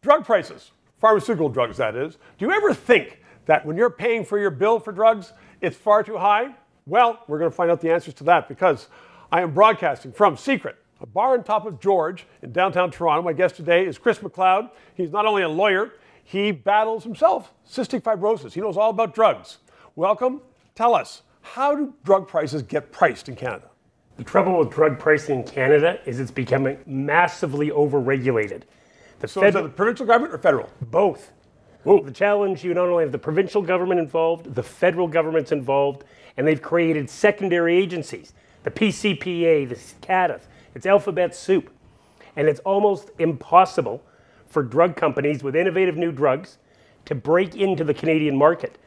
Drug prices, pharmaceutical drugs, that is. Do you ever think that when you're paying for your bill for drugs, it's far too high? Well, we're going to find out the answers to that because I am broadcasting from Secret, a bar on top of George in downtown Toronto. My guest today is Chris MacLeod. He's not only a lawyer, he battles himself cystic fibrosis. He knows all about drugs. Welcome. Tell us, how do drug prices get priced in Canada? The trouble with drug pricing in Canada is it's becoming massively overregulated. The so fed- is that the provincial government or federal? Both. Ooh. The challenge, you not only have the provincial government involved, the federal government's involved, and they've created secondary agencies, the PCPA, the CADTH. It's alphabet soup. And it's almost impossible for drug companies with innovative new drugs to break into the Canadian market.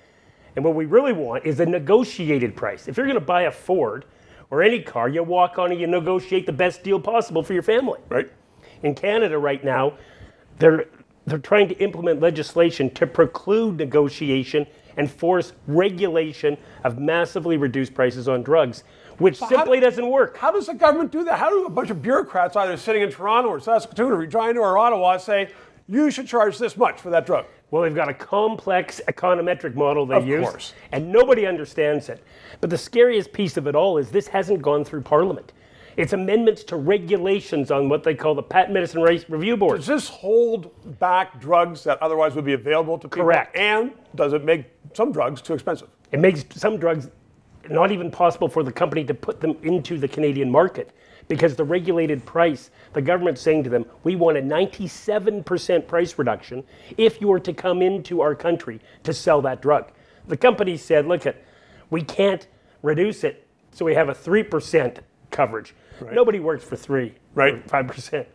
And what we really want is a negotiated price. If you're going to buy a Ford or any car, you walk on and you negotiate the best deal possible for your family. Right. In Canada right now, they're they're trying to implement legislation to preclude negotiation and force regulation of massively reduced prices on drugs, which but simply doesn't work. How does the government do that? How do a bunch of bureaucrats, either sitting in Toronto or Saskatoon or Regina or Ottawa, say, you should charge this much for that drug? Well, they've got a complex econometric model they of use, course. and nobody understands it. But the scariest piece of it all is this hasn't gone through Parliament. It's amendments to regulations on what they call the Patent Medicine Review Board. Does this hold back drugs that otherwise would be available to people? Correct. And does it make some drugs too expensive? It makes some drugs not even possible for the company to put them into the Canadian market because the regulated price, the government's saying to them, we want a 97% price reduction if you were to come into our country to sell that drug. The company said, look at, we can't reduce it, so we have a 3% coverage. Right. Nobody works for three, right? Five percent.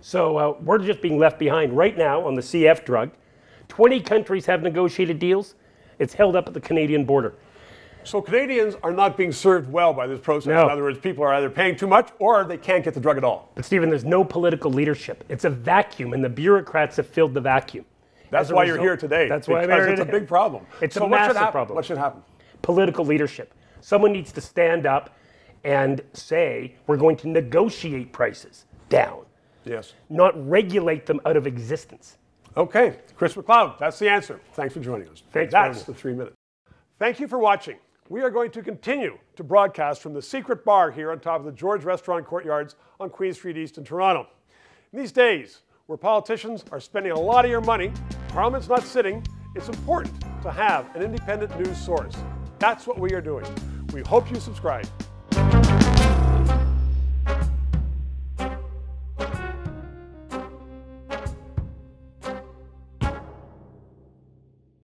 So uh, we're just being left behind right now on the CF drug. Twenty countries have negotiated deals. It's held up at the Canadian border. So Canadians are not being served well by this process. No. In other words, people are either paying too much or they can't get the drug at all. But Stephen, there's no political leadership. It's a vacuum, and the bureaucrats have filled the vacuum. That's why result, you're here today. That's why I'm here today. It's a big problem. It's so a massive problem. What should happen? Political leadership. Someone needs to stand up and say we're going to negotiate prices down. Yes. Not regulate them out of existence. Okay, Chris MacLeod, that's the answer. Thanks for joining us. Thanks. That's the three minutes. Thank you for watching. We are going to continue to broadcast from the secret bar here on top of the George Restaurant Courtyards on Queen Street East in Toronto. In these days, where politicians are spending a lot of your money, Parliament's not sitting, it's important to have an independent news source. That's what we are doing. We hope you subscribe.